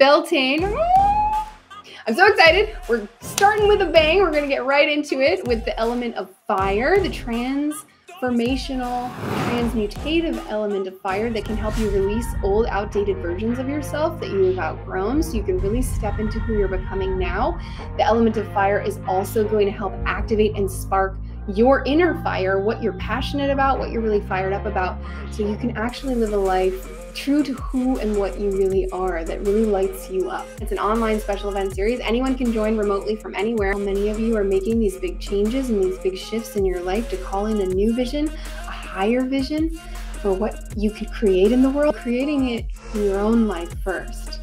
Beltane. I'm so excited. We're starting with a bang. We're to get right into it with the element of fire, the transformational, transmutative element of fire that can help you release old, outdated versions of yourself that you have outgrown so you can really step into who you're becoming now. The element of fire is also going to help activate and spark your inner fire, what you're passionate about, what you're really fired up about, so you can actually live a life true to who and what you really are that really lights you up. It's an online special event series. Anyone can join remotely from anywhere. Many of you are making these big changes and these big shifts in your life to call in a new vision, a higher vision for what you could create in the world, creating it in your own life first.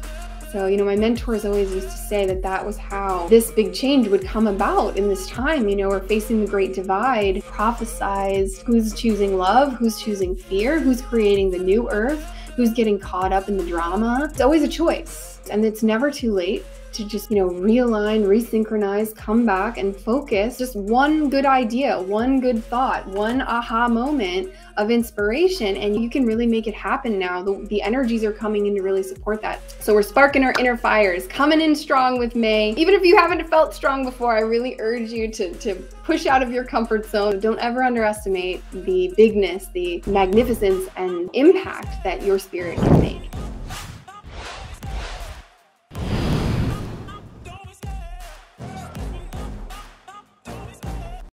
So, you know, my mentors always used to say that that was how this big change would come about in this time. You know, we're facing the great divide, prophesized who's choosing love, who's choosing fear, who's creating the new earth, who's getting caught up in the drama. It's always a choice, and it's never too late to just, you know, realign, resynchronize, come back and focus. Just one good idea, one good thought, one aha moment of inspiration, and you can really make it happen now. The, the energies are coming in to really support that. So we're sparking our inner fires, coming in strong with May. Even if you haven't felt strong before, I really urge you to, to push out of your comfort zone. Don't ever underestimate the bigness, the magnificence, and impact that your spirit can make.